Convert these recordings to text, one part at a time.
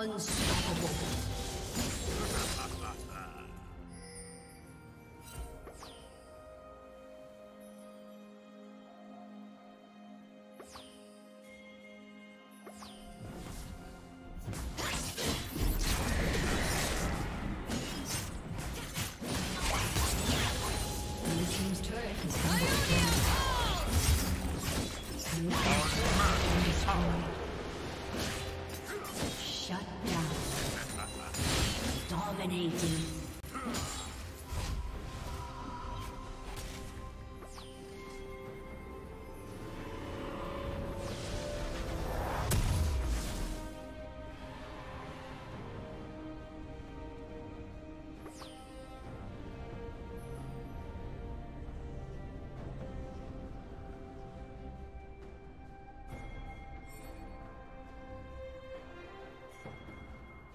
Unstoppable. Dominating.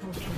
Triple kill.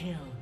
Kill.